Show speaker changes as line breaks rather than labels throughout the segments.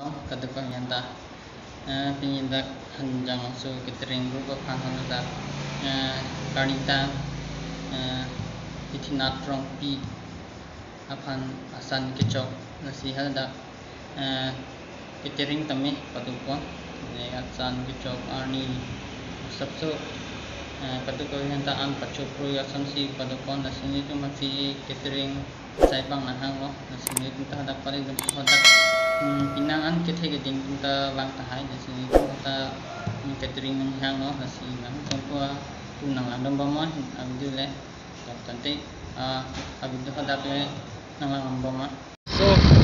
kadukang yanta pinyidak hanjang so kitring rupa phang da kanita itinat trong pi apan asan kecok nasi hada kitring tami padukang ne asan kecok ani sabso kadukang yanta an pachopro yasan si padukang nasi ni tu masih kitring sai bang nahang lo nasi ni tu hada paling hodak pinangan kita geding kita bang tahai di sini kita catering hang no nasi nang contoh tunang andam bama abdul le tante abdul kada pe nang andam bama
So,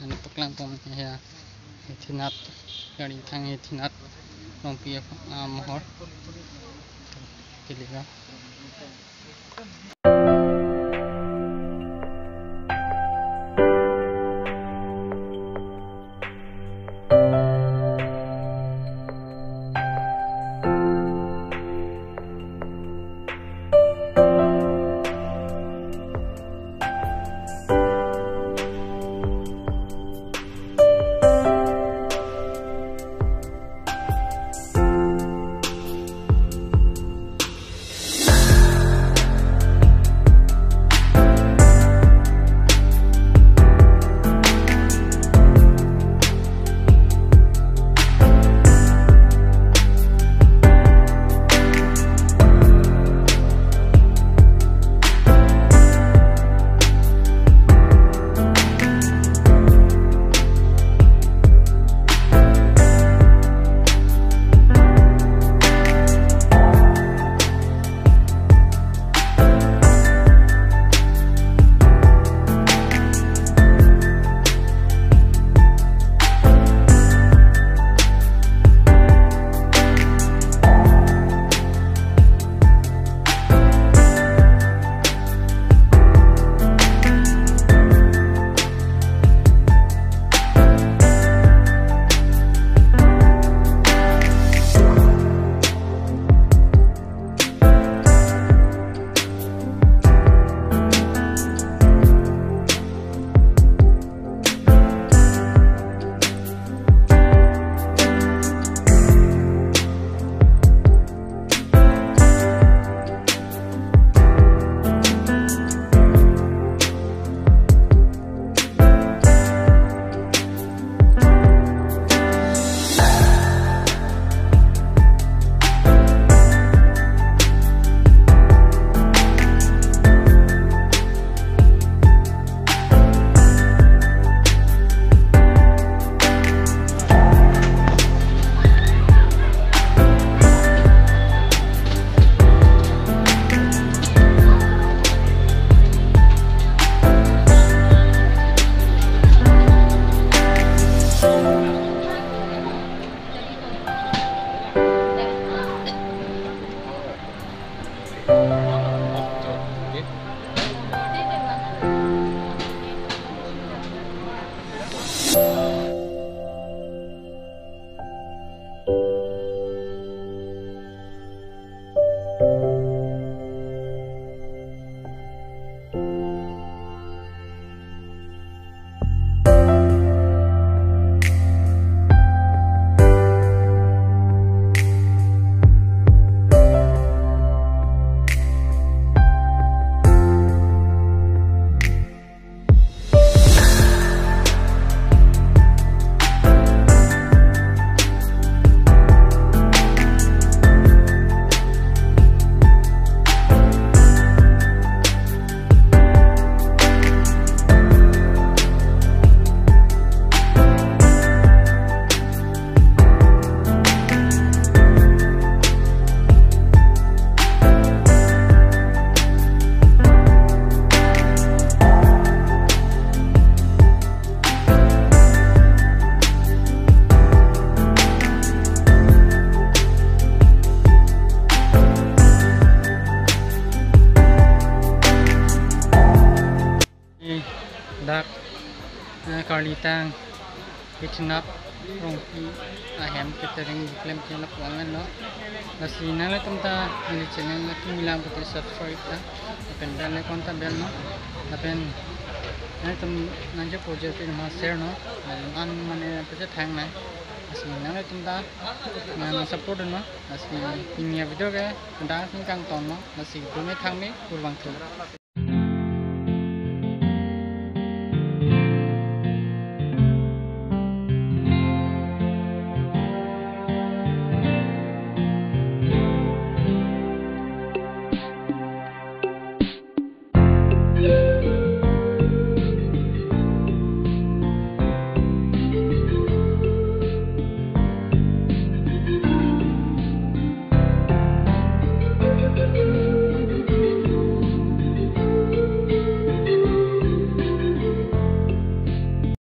અને પકલા પહોંચે છે હેથીનાથ ગાડી થાંગ હેથીનાથ પીએફ મોહર કે લીધા duck,
kalitang, kitchenap, rongpi, ahem catering, claim channel keuangan lo. Nasi nala tenta ini channel lagi milang putri subscribe ta, apen bel konta bel no, apen nai tem nanti project ini mas share no, an mana project hang nai. Nasi nala tenta nai support no, nasi ini video ke, tenta singkang ton no, nasi bumi thang me kurang tu.